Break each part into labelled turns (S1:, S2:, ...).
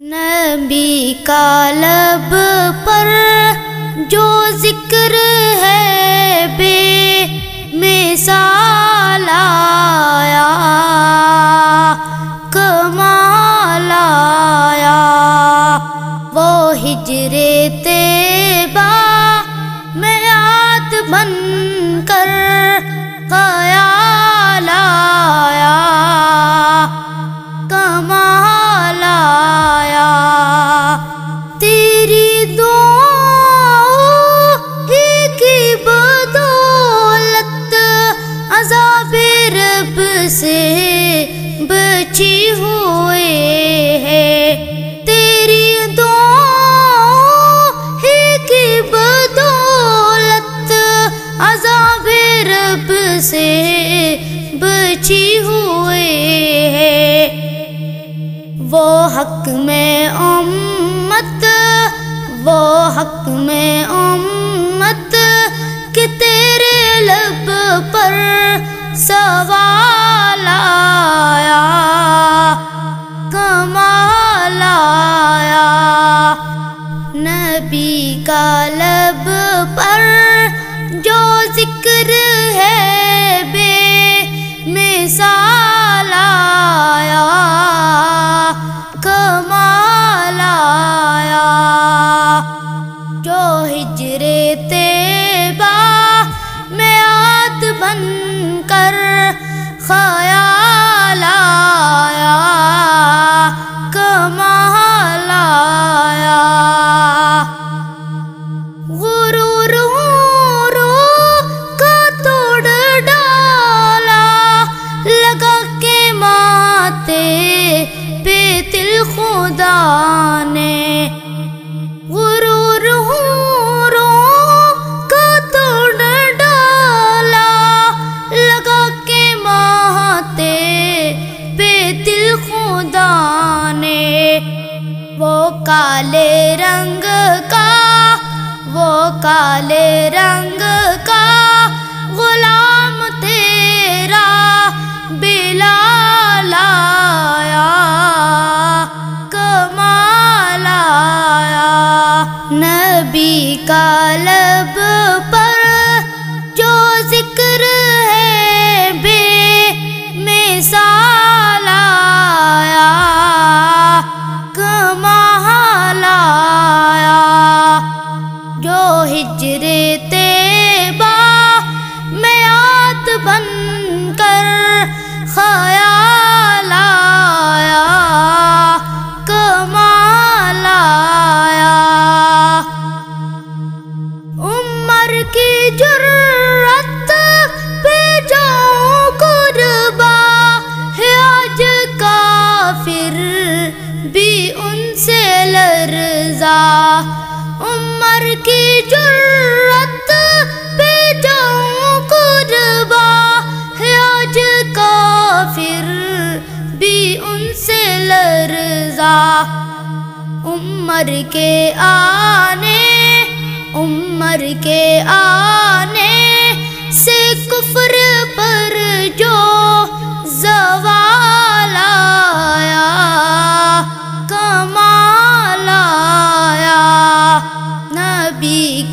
S1: نبی کا لب پر جو ذکر ہے بے مثال بچی ہوئے ہے تیری دعا کی بدولت عذاب رب سے بچی ہوئے ہے وہ حق میں امت، وہ حق میں امت کہ تیرے لب پر سوال آیا، کمال آیا۔ نبی کا لب پر جو ذکر ہے، بے مثال آیا۔ کمال آیا۔ جو ہجر تیبا خیال آیا وہ کالے رنگ کا وہ کالے رنگ کا غلام عمر کی جرت پہ جاؤں قربا ہے آج کافر بھی ان سے لرزا۔ عمر کے آنے، عمر کے آنے سے کفر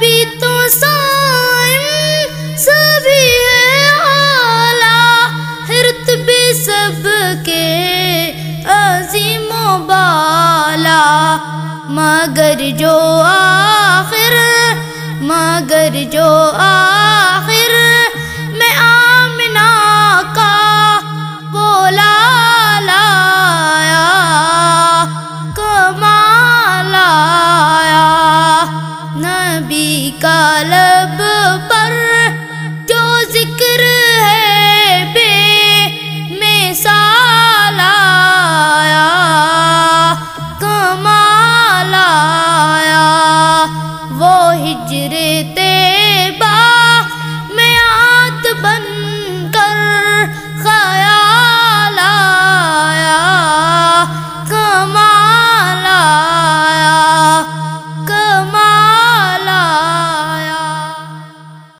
S1: نبی تو سائن سبھی ہے اعلیٰ رتبے سب کے عظیم و بالا مگر جو آخر مگر جو طلب پر جو ذکر ہے بے مثال آیا کمال آیا۔ وہ ہجرت